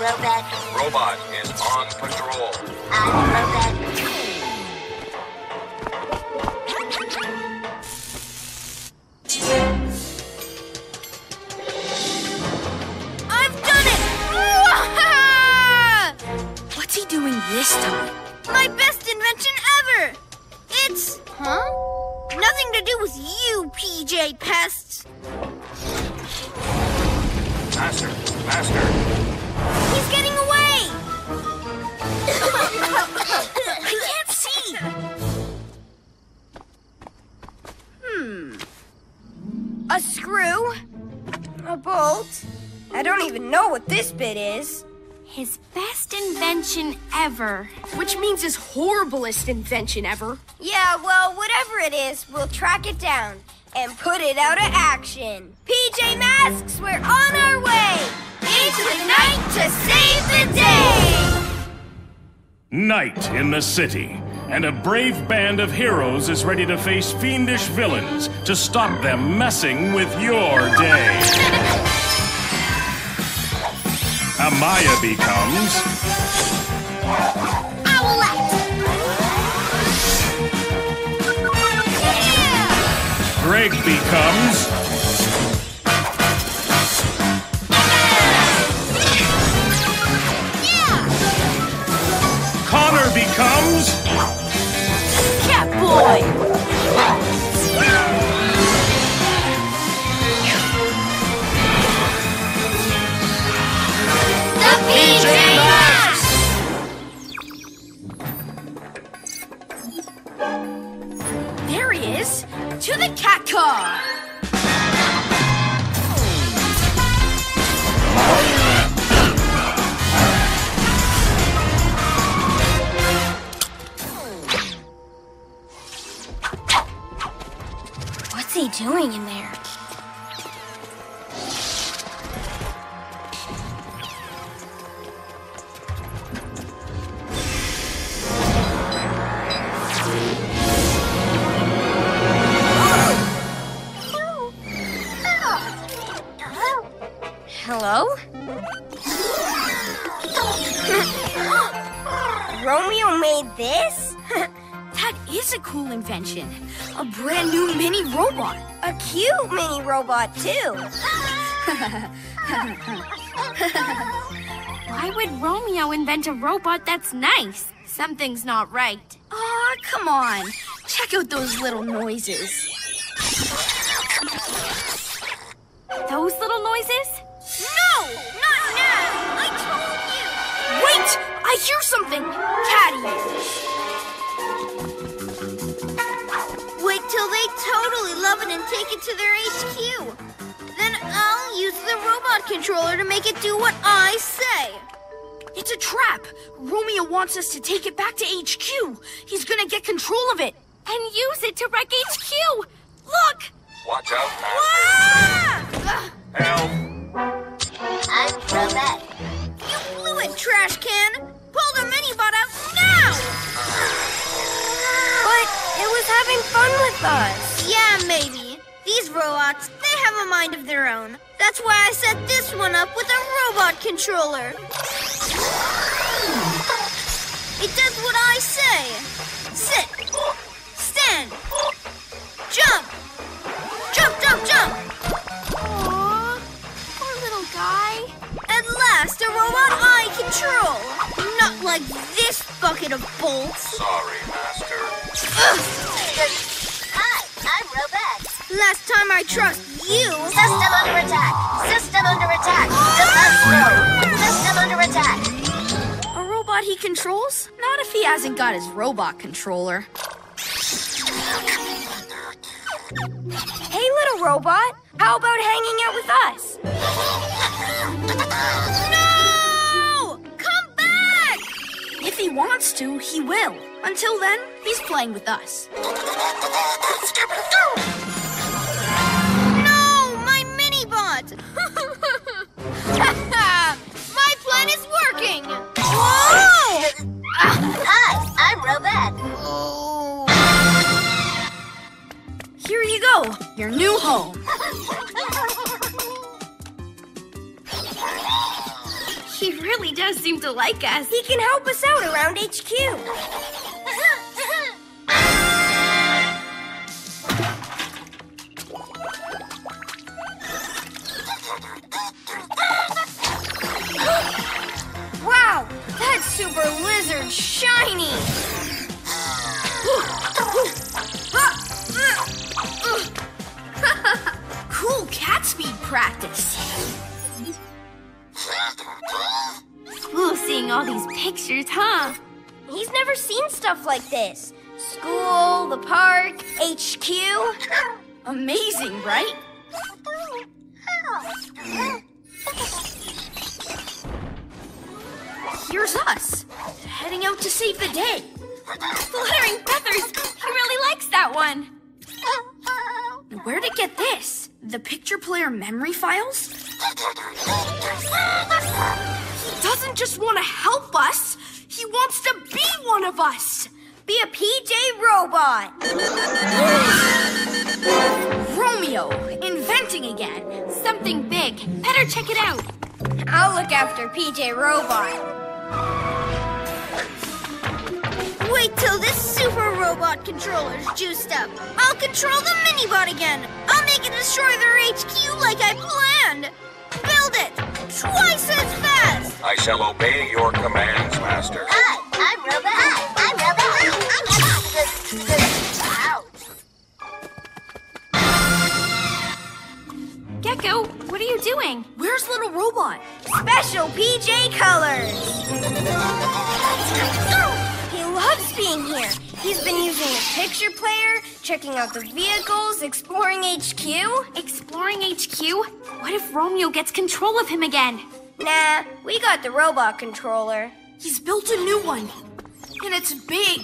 Robot. Robot is on patrol. I'm Robot. I've done it! What's he doing this time? My best invention ever! It's. Huh? Nothing to do with you, PJ Pests. Master, master. Screw? A bolt? I don't even know what this bit is. His best invention ever. Which means his horriblest invention ever. Yeah, well, whatever it is, we'll track it down and put it out of action. PJ Masks, we're on our way! Into the night to save the day! Night in the city, and a brave band of heroes is ready to face fiendish villains to stop them messing with your day. Amaya becomes Owlette! Greg becomes Catboy! This? That is a cool invention. A brand new mini robot. A cute mini robot, too. Why would Romeo invent a robot that's nice? Something's not right. Aw, come on. Check out those little noises. Those little noises? I hear something! Caddy! Wait till they totally love it and take it to their HQ. Then I'll use the robot controller to make it do what I say. It's a trap! Romeo wants us to take it back to HQ. He's gonna get control of it. And use it to wreck HQ! Look! Watch out, master. Ah! Help! I'm Robot. You blew it, trash can! Pull the mini-bot out now! But it was having fun with us. Yeah, maybe. These robots, they have a mind of their own. That's why I set this one up with a robot controller. It does what I say. Sit. Stand. Jump. Jump, jump, jump. Aww, poor little guy. At last, a robot I control. Not like this bucket of bolts. Sorry, master. Hi, I'm Robot. Last time I trust you. System under attack. System under attack. Defense low. System under attack. A robot he controls? Not if he hasn't got his robot controller. Hey, little robot. How about hanging out with us? No! Wants to, he will. Until then, he's playing with us. No, my mini-bot! my plan is working! Whoa! Hi, I'm Robot. Oh. Here you go, your new home. really does seem to like us. He can help us out around HQ. wow, that super lizard's shiny. Cool cat speed practice. Seeing all these pictures, huh? He's never seen stuff like this. School, the park, HQ. Amazing, right? Here's us, heading out to save the day. Fluttering feathers. He really likes that one. Where'd it get this? The picture player memory files? Just want to help us, he wants to be one of us. Be a PJ robot. Romeo, inventing again. Something big. Better check it out. I'll look after PJ Robot. Wait till this super robot controller's juiced up. I'll control the Minibot again. I'll make it destroy their HQ like I planned. Build it twice as fast. I shall obey your commands, Master. Hi, I'm Robot. Hi, I'm Robot. I'm Ouch. Gecko, what are you doing? Where's little robot? Special PJ colors. He loves being here. He's been using the picture player, checking out the vehicles, exploring HQ. Exploring HQ? What if Romeo gets control of him again? Nah, we got the robot controller. He's built a new one. And it's big.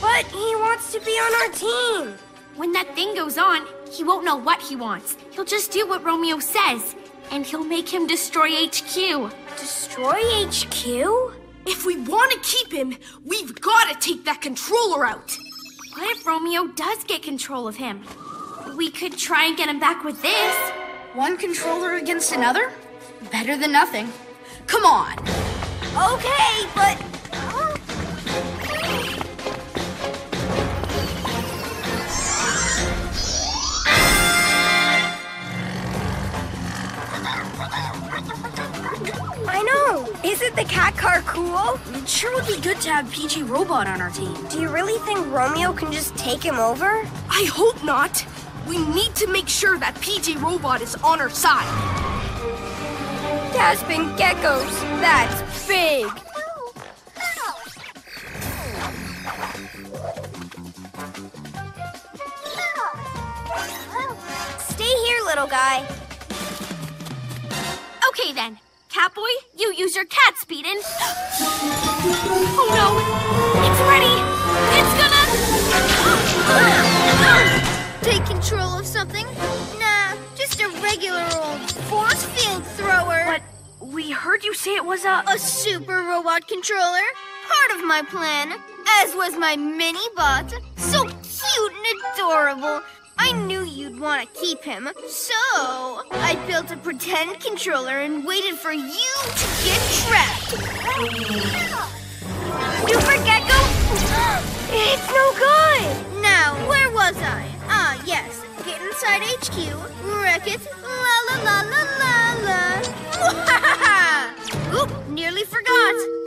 But he wants to be on our team. When that thing goes on, he won't know what he wants. He'll just do what Romeo says. And he'll make him destroy HQ. Destroy HQ? If we want to keep him, we've got to take that controller out. What if Romeo does get control of him? We could try and get him back with this. One controller against another? Better than nothing. Come on. Okay, but. I know. Isn't the cat car cool? It sure would be good to have PJ Robot on our team. Do you really think Romeo can just take him over? I hope not. We need to make sure that PJ Robot is on our side. Gasping geckos. That's big. Stay here, little guy. Okay then. Catboy, you use your cat speed and. Oh no! It's ready! It's gonna. Take control of something? Nah, just a regular old we heard you say it was a. A super robot controller? Part of my plan, as was my mini bot. So cute and adorable. I knew you'd want to keep him, so I built a pretend controller and waited for you to get trapped. Super Gecko! It's no good! Now, where was I? Ah, yes. Get inside HQ, wreck it, la la la la la. Oop, nearly forgot.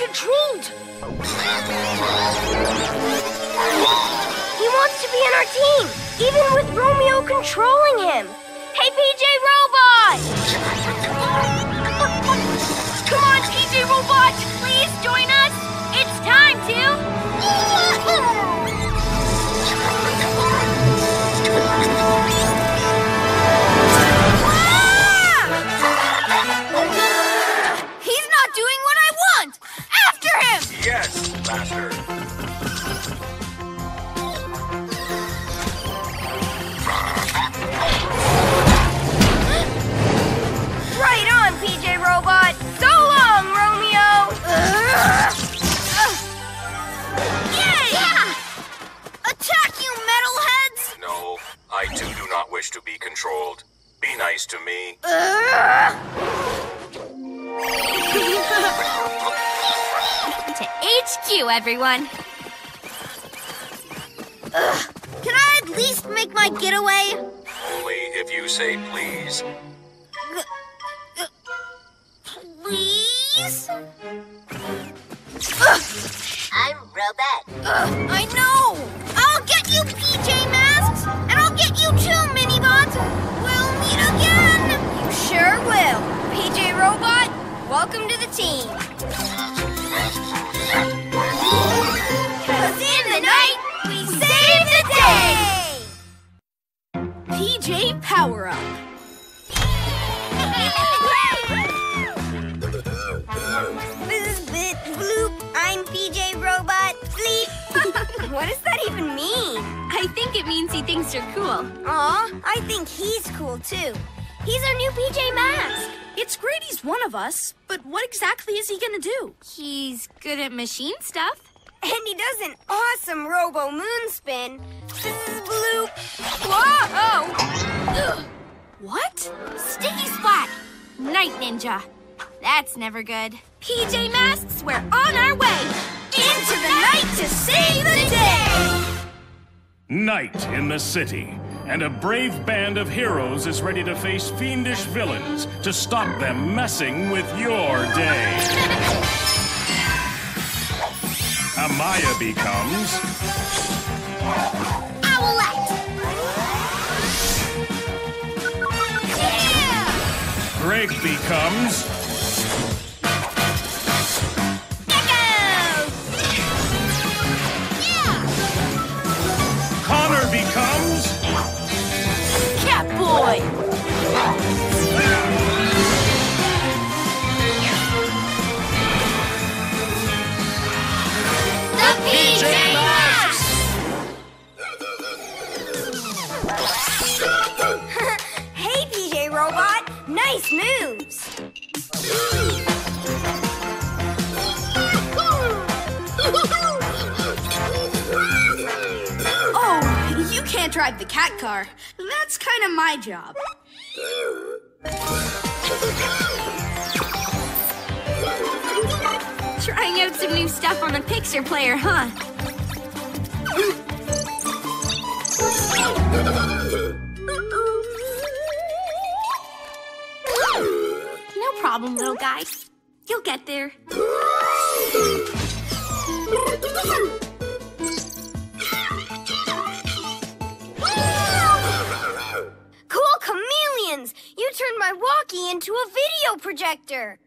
He wants to be on our team, even with Romeo controlling him. Hey, PJ Robot! Come on, PJ Robot! HQ, everyone. Can I at least make my getaway? Only if you say please. Please? I'm Robot. I know! I'll get you, PJ Masks! And I'll get you too, Minibots! We'll meet again! You sure will. PJ Robot, welcome to the team. Day! PJ Power Up. This bit bloop, I'm PJ Robot. Sleep. What does that even mean? I think it means he thinks you're cool. Aw, I think he's cool too. He's our new PJ Masks. It's great he's one of us, but what exactly is he gonna do? He's good at machine stuff. And he does an awesome robo moon spin. Bloop. Whoa! What? Sticky splat! Night Ninja. That's never good. PJ Masks, we're on our way! Into the night to save the day! Night in the city, and a brave band of heroes is ready to face fiendish villains to stop them messing with your day. Amaya becomes Owlette! Greg becomes Gecko. Connor becomes Catboy! Drive the cat car. That's kind of my job. Trying out some new stuff on the picture player, huh? No problem, little guy. You'll get there. Turned my walkie into a video projector!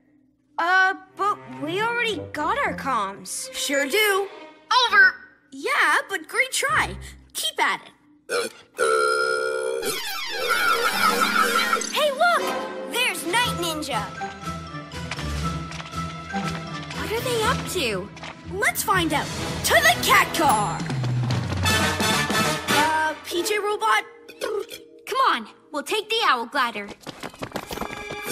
Uh, but we already got our comms. Sure do. Over! Yeah, but great try. Keep at it. Hey, look! There's Night Ninja! What are they up to? Let's find out. To the cat car! Uh, PJ Robot? Come on, we'll take the owl glider.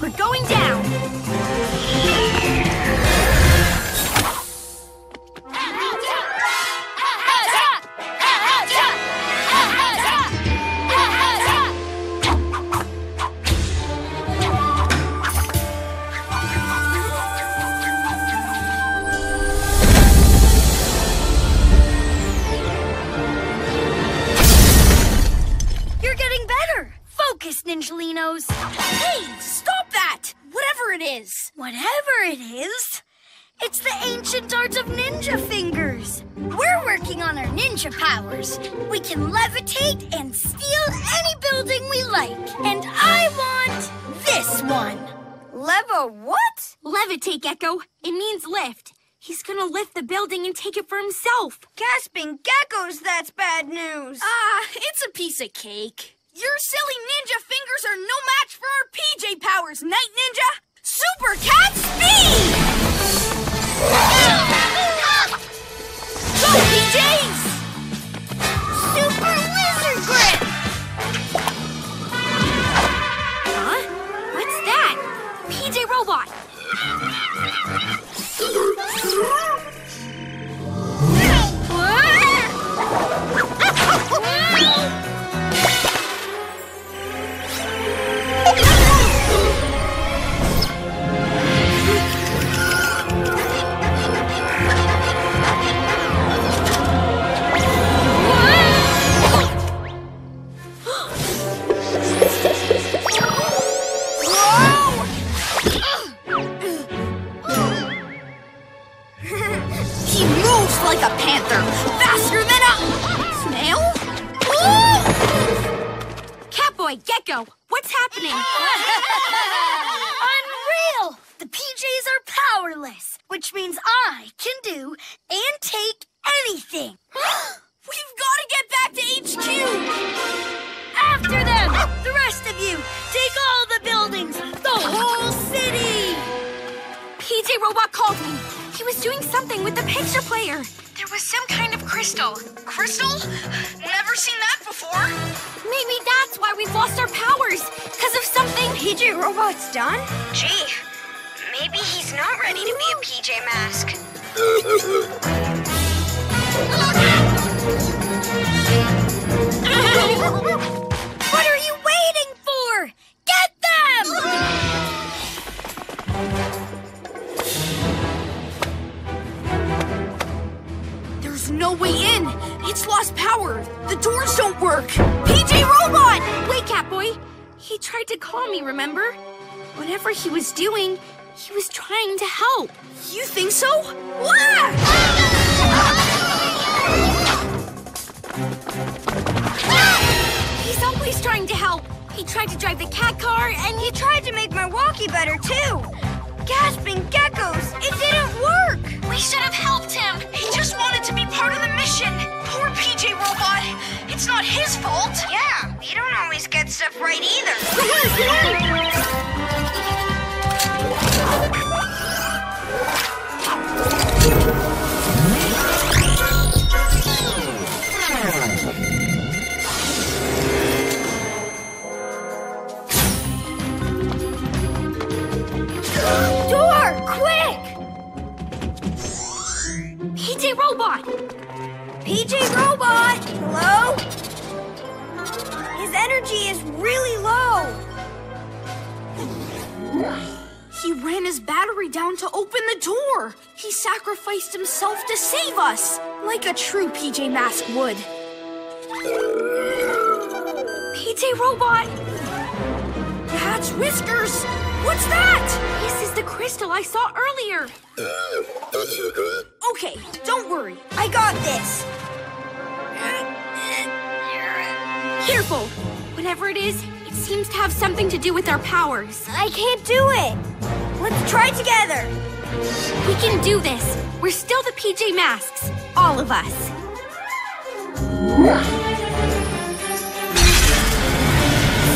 We're going down! And steal any building we like. And I want this one. Levo what? Levitate, Gecko. It means lift. He's gonna lift the building and take it for himself. Gasping geckos, that's bad news. Ah, it's a piece of cake. Your silly ninja fingers are no match for our PJ powers, Night Ninja! Super Cat Speed! Go, PJs! Robot called me. He was doing something with the picture player. There was some kind of crystal. Crystal? Never seen that before. Maybe that's why we've lost our powers. Because of something. PJ Robot's done? Gee, maybe he's not ready to be a PJ Mask. What are you waiting for? Get no way in. It's lost power. The doors don't work. PJ Robot! Wait, Catboy. He tried to call me, remember? Whatever he was doing, he was trying to help. You think so? Wah! He's always trying to help. He tried to drive the cat car, and He tried to make my walkie better, too. Gasping geckos, it didn't work. We should have helped him. He just wanted to be part of the mission. Poor PJ Robot. It's not his fault. Yeah, you don't always get stuff right either. down to open the door. He sacrificed himself to save us, like a true PJ Mask would. PJ Robot. That's whiskers! What's that? This is the crystal I saw earlier. Okay, don't worry. I got this. Careful. Whatever it is, it seems to have something to do with our powers. I can't do it. Let's try together. We can do this. We're still the PJ Masks. All of us.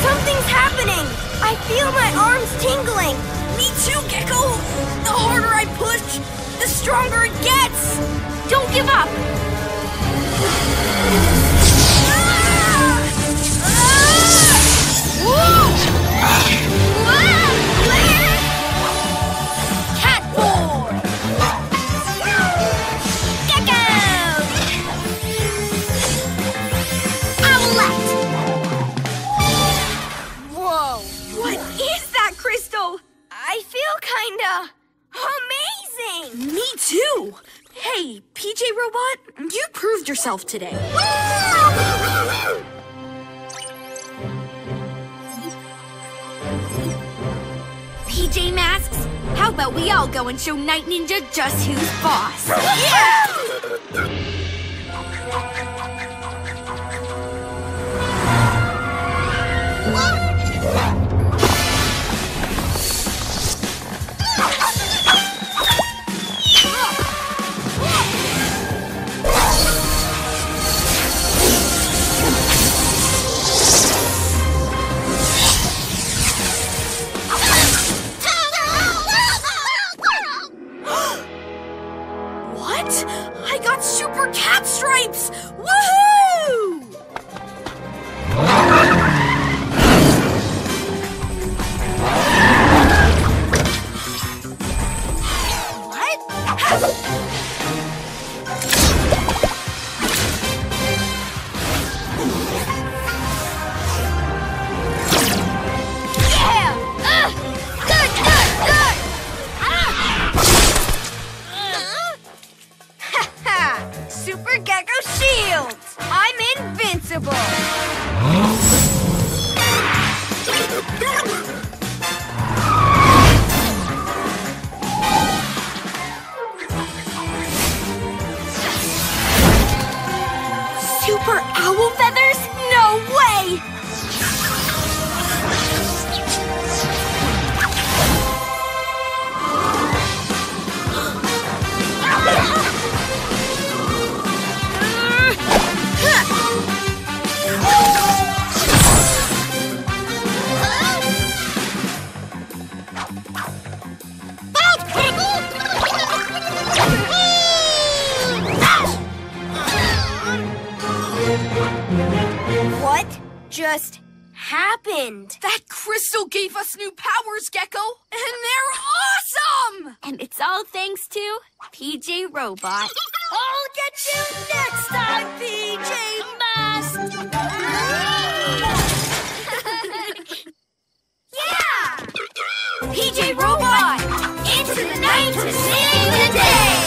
Something's happening. I feel my arms tingling. Me too, Gecko! The harder I push, the stronger it gets! Don't give up. Yourself today. PJ Masks, how about we all go and show Night Ninja just who's boss? Yeah! just happened. That crystal gave us new powers, Gecko, and they're awesome! And it's all thanks to PJ Robot. I'll get you next time, PJ Masks. yeah! PJ Robot, into the night to save the day!